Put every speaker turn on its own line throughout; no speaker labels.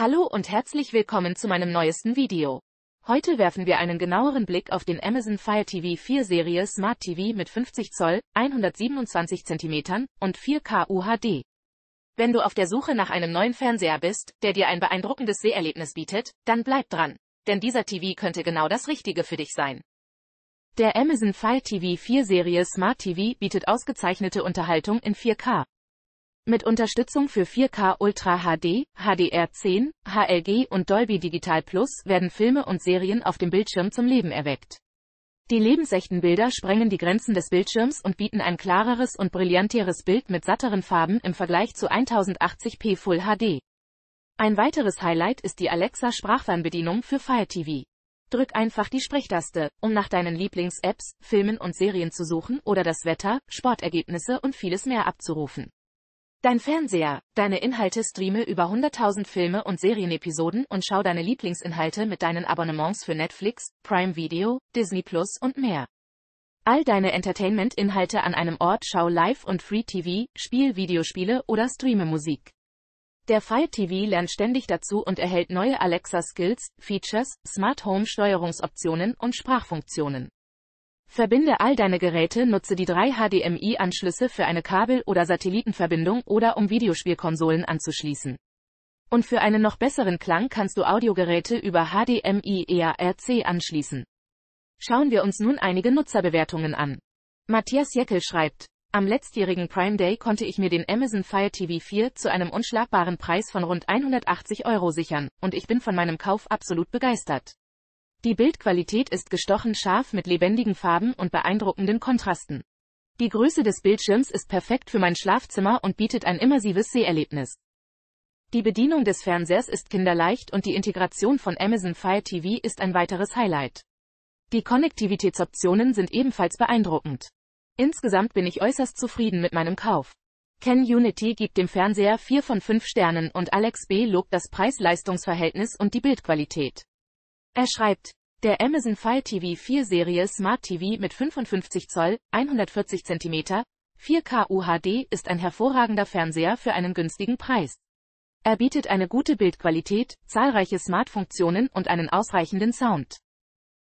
Hallo und herzlich willkommen zu meinem neuesten Video. Heute werfen wir einen genaueren Blick auf den Amazon Fire TV 4 Serie Smart TV mit 50 Zoll, 127 cm und 4K UHD. Wenn du auf der Suche nach einem neuen Fernseher bist, der dir ein beeindruckendes Seherlebnis bietet, dann bleib dran. Denn dieser TV könnte genau das Richtige für dich sein. Der Amazon Fire TV 4 Serie Smart TV bietet ausgezeichnete Unterhaltung in 4K. Mit Unterstützung für 4K Ultra HD, HDR10, HLG und Dolby Digital Plus werden Filme und Serien auf dem Bildschirm zum Leben erweckt. Die lebensechten Bilder sprengen die Grenzen des Bildschirms und bieten ein klareres und brillanteres Bild mit satteren Farben im Vergleich zu 1080p Full HD. Ein weiteres Highlight ist die Alexa Sprachfernbedienung für Fire TV. Drück einfach die Sprechtaste, um nach deinen Lieblings-Apps, Filmen und Serien zu suchen oder das Wetter, Sportergebnisse und vieles mehr abzurufen. Dein Fernseher, deine Inhalte streame über 100.000 Filme und Serienepisoden und schau deine Lieblingsinhalte mit deinen Abonnements für Netflix, Prime Video, Disney Plus und mehr. All deine Entertainment-Inhalte an einem Ort schau live und Free TV, spiel Videospiele oder streame Musik. Der Fire TV lernt ständig dazu und erhält neue Alexa Skills, Features, Smart Home Steuerungsoptionen und Sprachfunktionen. Verbinde all deine Geräte, nutze die drei HDMI-Anschlüsse für eine Kabel- oder Satellitenverbindung oder um Videospielkonsolen anzuschließen. Und für einen noch besseren Klang kannst du Audiogeräte über HDMI EARC anschließen. Schauen wir uns nun einige Nutzerbewertungen an. Matthias Jeckel schreibt, am letztjährigen Prime Day konnte ich mir den Amazon Fire TV 4 zu einem unschlagbaren Preis von rund 180 Euro sichern, und ich bin von meinem Kauf absolut begeistert. Die Bildqualität ist gestochen scharf mit lebendigen Farben und beeindruckenden Kontrasten. Die Größe des Bildschirms ist perfekt für mein Schlafzimmer und bietet ein immersives Seherlebnis. Die Bedienung des Fernsehers ist kinderleicht und die Integration von Amazon Fire TV ist ein weiteres Highlight. Die Konnektivitätsoptionen sind ebenfalls beeindruckend. Insgesamt bin ich äußerst zufrieden mit meinem Kauf. Ken Unity gibt dem Fernseher 4 von 5 Sternen und Alex B. lobt das Preis-Leistungs-Verhältnis und die Bildqualität. Er schreibt, der Amazon Fire TV 4 Serie Smart TV mit 55 Zoll, 140 cm, 4K UHD ist ein hervorragender Fernseher für einen günstigen Preis. Er bietet eine gute Bildqualität, zahlreiche Smart-Funktionen und einen ausreichenden Sound.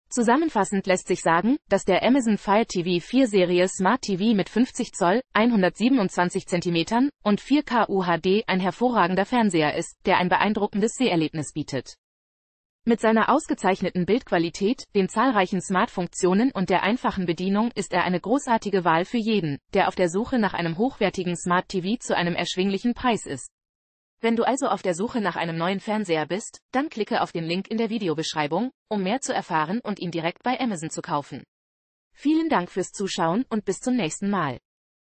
Zusammenfassend lässt sich sagen, dass der Amazon Fire TV 4 Serie Smart TV mit 50 Zoll, 127 cm und 4K UHD ein hervorragender Fernseher ist, der ein beeindruckendes Seherlebnis bietet. Mit seiner ausgezeichneten Bildqualität, den zahlreichen Smart-Funktionen und der einfachen Bedienung ist er eine großartige Wahl für jeden, der auf der Suche nach einem hochwertigen Smart TV zu einem erschwinglichen Preis ist. Wenn du also auf der Suche nach einem neuen Fernseher bist, dann klicke auf den Link in der Videobeschreibung, um mehr zu erfahren und ihn direkt bei Amazon zu kaufen. Vielen Dank fürs Zuschauen und bis zum nächsten Mal.